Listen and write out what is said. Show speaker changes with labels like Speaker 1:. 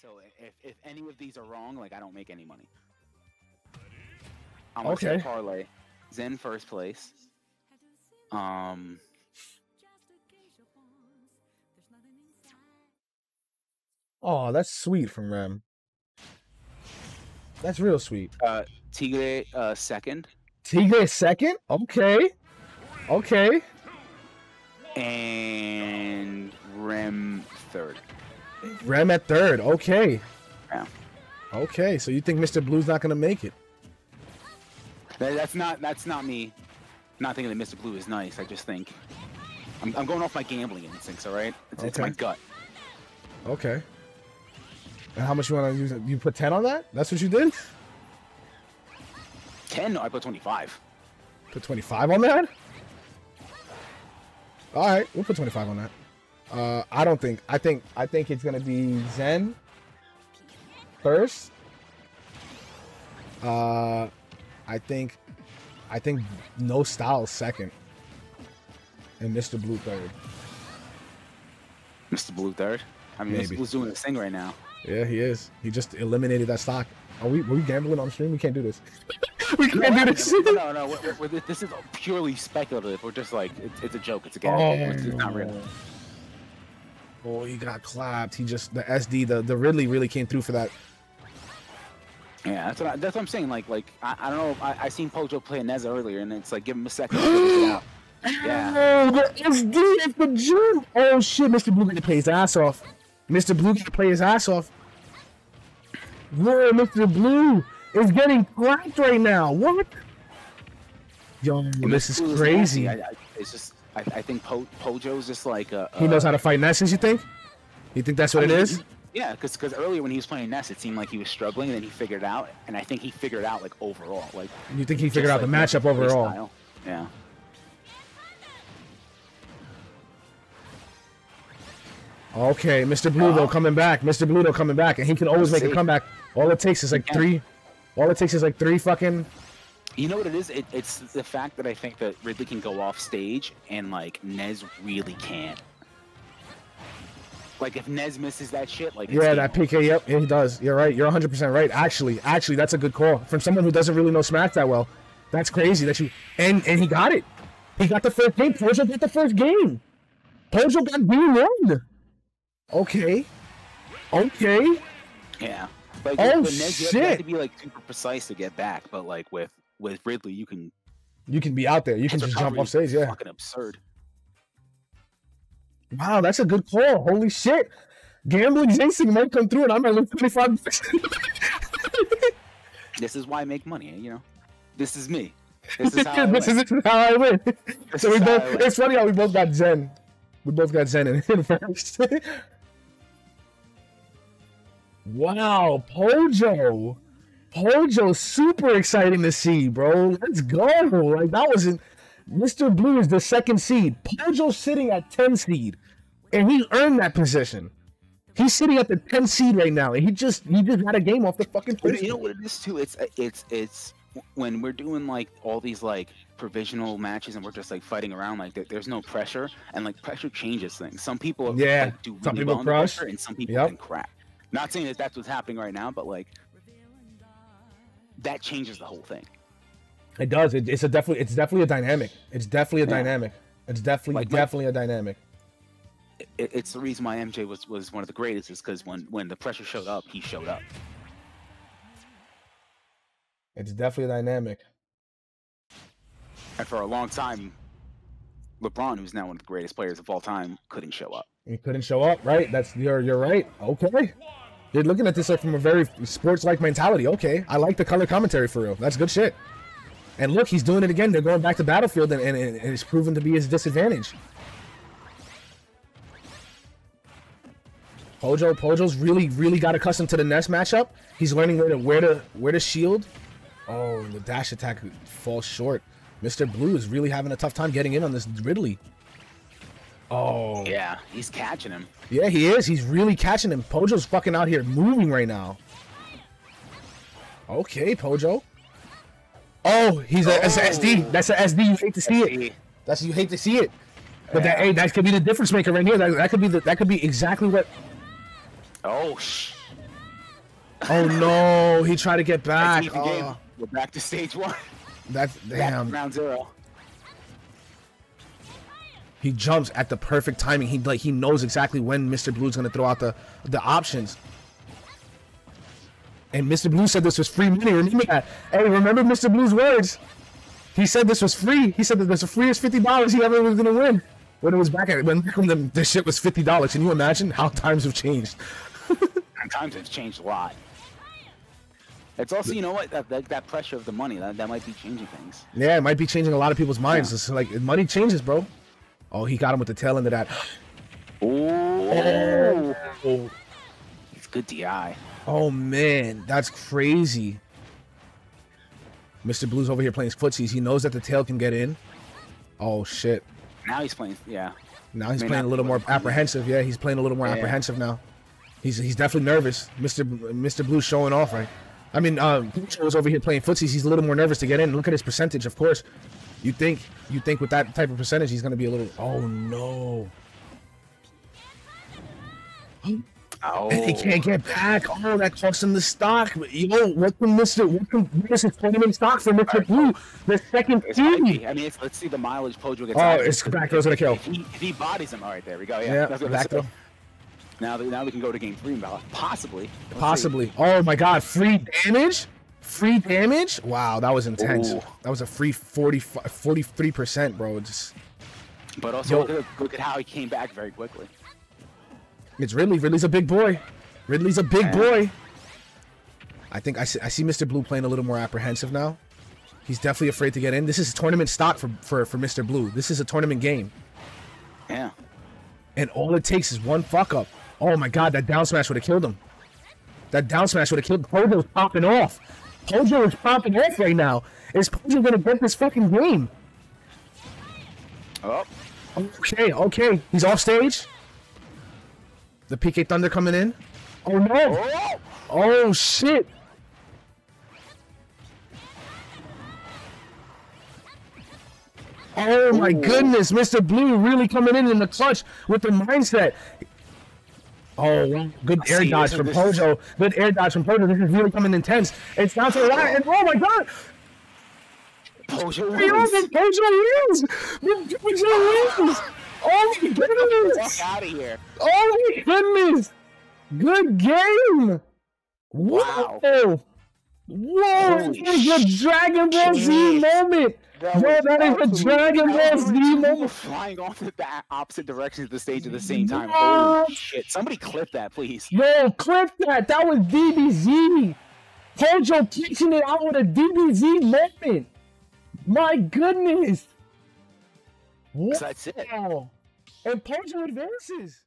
Speaker 1: so if, if any of these are wrong, like I don't make any money. I'm
Speaker 2: Okay.
Speaker 1: say parlay. Zen first place. Um,
Speaker 2: Oh, that's sweet from Rem. That's real sweet.
Speaker 1: uh, Tigre uh, second,
Speaker 2: Tigre second? Okay. Okay.
Speaker 1: and Rem third.
Speaker 2: Rem at third. Okay.
Speaker 1: Yeah.
Speaker 2: Okay, so you think Mr. Blue's not gonna make it?
Speaker 1: That, that's not that's not me. Not thinking that Mr. Blue is nice. I just think I'm, I'm going off my gambling instincts. All right, it's, it's my gut.
Speaker 2: Okay. And how much you want to use? You put ten on that? That's what you did?
Speaker 1: Ten? No, I put twenty-five.
Speaker 2: Put twenty five on that? All right, we'll put twenty five on that. Uh, I don't think. I think. I think it's gonna be Zen first. Uh, I think. I think no style second, and Mr. Blue third.
Speaker 1: Mr. Blue third. I mean, Mr.
Speaker 2: Maybe.
Speaker 1: Blue's doing this thing right now.
Speaker 2: Yeah, he is. He just eliminated that stock. Are we? Were we gambling on stream? We can't do this. we can't do this.
Speaker 1: no, no, no. We're, we're, this is purely speculative. We're just like it's, it's a joke. It's a game. It's, it's not real.
Speaker 2: Oh, he got clapped. He just the SD, the the Ridley really came through for that.
Speaker 1: Yeah, that's what I, that's what I'm saying. Like, like I, I don't know. I, I seen Pojo play Ness earlier, and it's like give him a second. to figure it out. Yeah.
Speaker 2: Oh, the SD is the gym. Oh shit, Mr. Blue gonna play his ass off. Mr. Blue gonna play his ass off. Whoa, Mr. Blue is getting clapped right now. What? Yo, this is crazy.
Speaker 1: I, I, it's just I, I think po, Pojo's just like a,
Speaker 2: He knows how to fight Nessus, you think? You think that's what it is?
Speaker 1: Yeah, because because earlier when he was playing Ness, it seemed like he was struggling, and then he figured it out, and I think he figured it out like overall, like
Speaker 2: You think he figured out the
Speaker 1: like
Speaker 2: matchup
Speaker 1: play
Speaker 2: overall?
Speaker 1: style. Yeah.
Speaker 2: Okay, Mr. Blue though coming back. Mr. Blue though coming back, and he can always make a comeback. All it takes is like three. All it takes is like three fucking.
Speaker 1: You know what it is? It, it's the fact that I think that Ridley can go off stage and like Ness really can't. Like if Ness misses that shit, like
Speaker 2: Yeah, that
Speaker 1: over.
Speaker 2: PK. Yep, yeah, he does. You're right. You're 100 percent right. Actually, actually, that's a good call from someone who doesn't really know Smash that well. That's crazy that you and and he got it. He got the first game. Pojo got the first game. Pojo got game one. Okay. Okay.
Speaker 1: Yeah. Like,
Speaker 2: Oh,
Speaker 1: Ness, you have-
Speaker 2: shit.
Speaker 1: to be like super precise to get back, but like with with Ridley, you can.
Speaker 2: You can be out there. You can just jump off stage. Yeah.
Speaker 1: Fucking absurd.
Speaker 2: Wow, that's a good call. Holy shit. Gambling jinxing might come through, and I might lose 25.
Speaker 1: This is why I make money. You know, this is me. This is how I
Speaker 2: this
Speaker 1: win.
Speaker 2: is how I win.
Speaker 1: This
Speaker 2: so we both. It's funny how we both got Zen. We both got Zen in, in first. wow, Pojo. Pojo, super exciting to see, bro. Let's go. Like that wasn't. Mr. Blue is the second seed. Pojo sitting at 10 seed, and he earned that position. He's sitting at the 10 seed right now, and he just he just got a game off the fucking.
Speaker 1: You know what it is too? It's it's it's when we're doing like all these like provisional matches and we're just like fighting around like there, there's no pressure and like pressure changes things. Some people
Speaker 2: Yeah,
Speaker 1: like, do really
Speaker 2: some people
Speaker 1: well under
Speaker 2: crush.
Speaker 1: pressure and some people
Speaker 2: Yep.
Speaker 1: can crap. Not saying that that's what's happening right now, but like that changes the whole thing.
Speaker 2: It does. It, it's a definitely. It's definitely a dynamic. It's definitely a
Speaker 1: Yeah.
Speaker 2: dynamic. It's definitely
Speaker 1: Like, like-
Speaker 2: definitely a dynamic.
Speaker 1: It, it's the reason why MJ was was one of the greatest is because when when the pressure showed up, he showed up.
Speaker 2: It's definitely a dynamic.
Speaker 1: And for a long time, LeBron, who's now one of the greatest players of all time, couldn't show up.
Speaker 2: He couldn't show up, right? That's you're you're right. Okay. You're looking at this like from a very sports like mentality. Okay. I like the color commentary for real. That's good shit. And look, he's doing it again. They're going back to Battlefield and, and, and it's proven to be his disadvantage. Pojo, Pojo's really, really got accustomed to the Ness matchup. He's learning where to where to where to shield. Oh, the dash attack falls short. Mr. Blue is really having a tough time getting in on this Ridley. Oh,
Speaker 1: Yeah, he's catching him.
Speaker 2: yeah, he is. He's really catching him. Pojo's fucking out here moving right now. Okay, Pojo. Oh, he's a, that's a SD. Oh. That's a SD. You hate to see it. That's you hate to see it. But that
Speaker 1: Yeah.
Speaker 2: hey, that could be the difference maker right here. That, that could be the, that could be exactly what.
Speaker 1: Oh, sh-
Speaker 2: Oh no, he tried to get back. Oh,
Speaker 1: We're back to stage one.
Speaker 2: that's
Speaker 1: Back
Speaker 2: damn.
Speaker 1: round zero.
Speaker 2: He jumps at the perfect timing. He like he knows exactly when Mr. Blue's gonna throw out the the options. And Mr. Blue said this was free money. Remember that? Hey, remember Mr. Blue's words? He said this was free. He said that this was the freest fifty dollars he ever was gonna win. When it was back at when when the, the shit was fifty dollars. Can you imagine how times have changed?
Speaker 1: Times have changed a lot. It's also, you know what, that, that, that pressure of the money, that, that might be changing things.
Speaker 2: Yeah, it might be changing a lot of people's minds.
Speaker 1: Yeah.
Speaker 2: It's like money changes, bro. Oh, he got him with the tail end of that.
Speaker 1: Oh,
Speaker 2: Oh,
Speaker 1: it's good DI.
Speaker 2: oh man, that's crazy. Mr. Blue's over here playing footsies. He knows that the tail can get in. Oh shit.
Speaker 1: Now he's playing, yeah.
Speaker 2: Now he's
Speaker 1: May
Speaker 2: playing a little more
Speaker 1: what he wanted.
Speaker 2: apprehensive. Yeah, he's playing a little more
Speaker 1: Yeah.
Speaker 2: apprehensive now. He's he's definitely nervous. Mr. Mr. Blue showing off, right? I mean, um, Pojo was over here playing footsies. He's a little more nervous to get in. Look at his percentage, of course. You think you think with that type of percentage, he's gonna be a little. Oh no!
Speaker 1: Oh,
Speaker 2: And he can't get back. Oh, that cost him the stock. Yo, what can Mr. What can is tournament stock for Mr. Blue? The second team.
Speaker 1: I mean, it's, let's see the mileage Pojo gets.
Speaker 2: Oh,
Speaker 1: out.
Speaker 2: it's back throw's gonna kill.
Speaker 1: If he, if he bodies him, all right, there we go. Yeah,
Speaker 2: Yeah,
Speaker 1: that's what
Speaker 2: back throw.
Speaker 1: Now, now we can go to game three. Possibly. Let's see.
Speaker 2: Possibly. Oh my god, free damage? Free damage? Wow, that was intense.
Speaker 1: Ooh.
Speaker 2: That was a free 40, 43%, bro. Just,
Speaker 1: But also,
Speaker 2: Yo.
Speaker 1: look at, how he came back very quickly.
Speaker 2: it's Ridley. Ridley's a big boy. Ridley's a big
Speaker 1: Yeah.
Speaker 2: boy. I think I see, I see Mr. Blue playing a little more apprehensive now. He's definitely afraid to get in. This is tournament stock for, for, for Mr. Blue. This is a tournament game.
Speaker 1: Yeah.
Speaker 2: And all it takes is one fuck up. Oh my god, that down smash would have killed him. That down smash would have killed Pojo's popping off. Pojo is popping off right now. Is Pojo gonna get this fucking game?
Speaker 1: Oh,
Speaker 2: Okay, okay. He's off stage. The PK Thunder coming in. Oh no!
Speaker 1: oh!
Speaker 2: Oh shit! Oh my
Speaker 1: Ooh.
Speaker 2: goodness, Mr. Blue really coming in in the clutch with the mindset. Oh, good air
Speaker 1: See,
Speaker 2: dodge from
Speaker 1: this is-
Speaker 2: Good air dodge from Pojo. This is really coming intense. It's to the line, and oh my god!
Speaker 1: Pojo wins.
Speaker 2: Pojo wins! Pojo wins! Oh my goodness!
Speaker 1: Fuck out of here.
Speaker 2: Oh my goodness! Good game!
Speaker 1: Wow.
Speaker 2: Whoa! Whoa!
Speaker 1: Holy
Speaker 2: That is a Dragon Ball Z moment!
Speaker 1: That
Speaker 2: Yo, that is a Dragon Ball. Z moment!
Speaker 1: flying off the ba- opposite directions of the stage at the same time.
Speaker 2: What?
Speaker 1: Holy shit. Somebody clip that, please.
Speaker 2: Yo, clip that! That was DBZ! Pojo kicking it out with a DBZ moment! My goodness!
Speaker 1: So that's it.
Speaker 2: And Pojo advances!